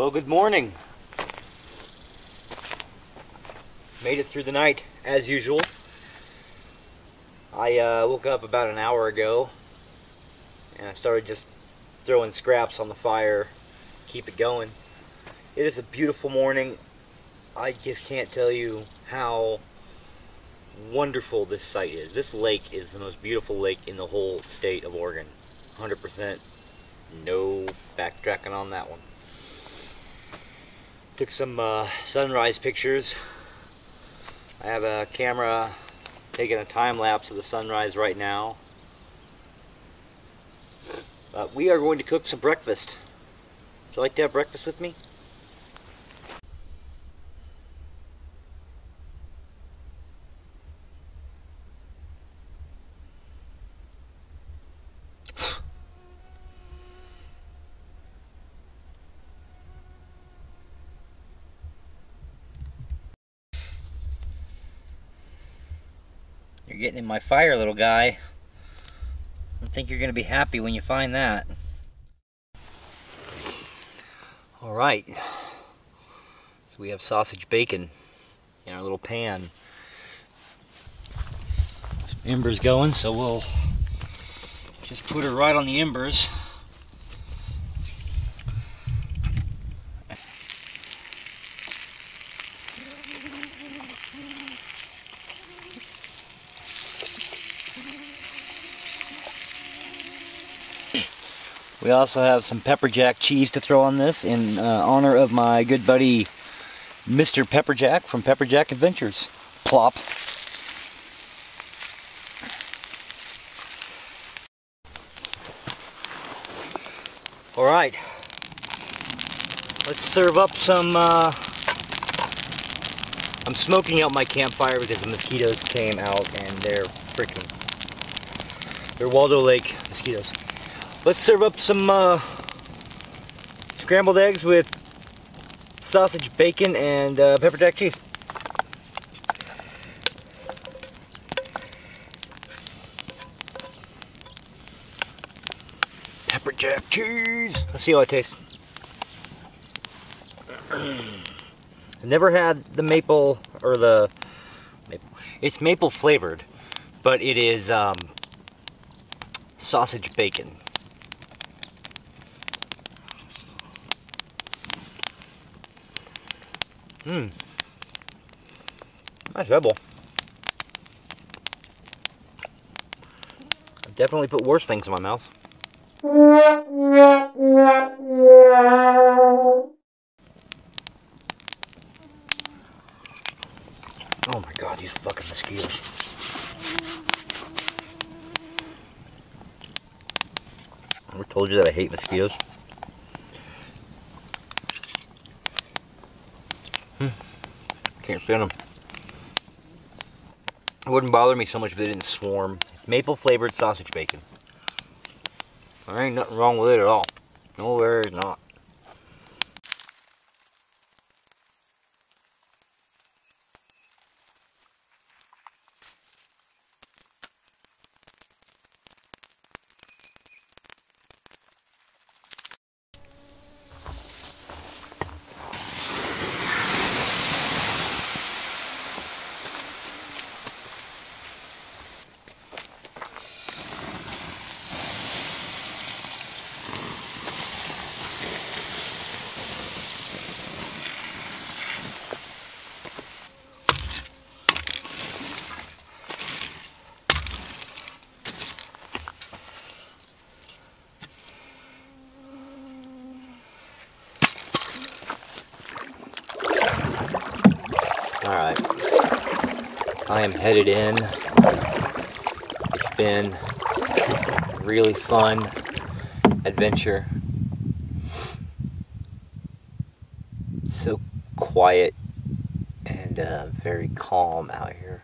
Well, good morning. Made it through the night as usual. I uh, woke up about an hour ago and I started just throwing scraps on the fire, keep it going. It is a beautiful morning. I just can't tell you how wonderful this site is. This lake is the most beautiful lake in the whole state of Oregon. 100% no backtracking on that one. Took some uh, sunrise pictures. I have a camera taking a time lapse of the sunrise right now. Uh, we are going to cook some breakfast. Would you like to have breakfast with me? You're getting in my fire, little guy. I think you're going to be happy when you find that. All right. So we have sausage bacon in our little pan. Embers going, so we'll just put her right on the embers. We also have some pepper jack cheese to throw on this in uh, honor of my good buddy Mr. Pepperjack from Pepperjack Adventures. Plop. Alright. Let's serve up some uh, I'm smoking out my campfire because the mosquitoes came out and they're freaking they're Waldo Lake mosquitoes. Let's serve up some uh, scrambled eggs with sausage, bacon, and uh, pepper jack cheese. Pepper jack cheese. Let's see how it tastes. I've never had the maple or the maple. It's maple flavored, but it is um, sausage bacon. Mmm. Nice edible. I've definitely put worse things in my mouth. Oh my god, these fucking mosquitoes. I told you that I hate mosquitoes. Hmm. Can't stand them. It wouldn't bother me so much if they didn't swarm. Maple flavored sausage bacon. There ain't nothing wrong with it at all. No, there is not. Alright. I am headed in. It's been really fun adventure. So quiet and uh, very calm out here.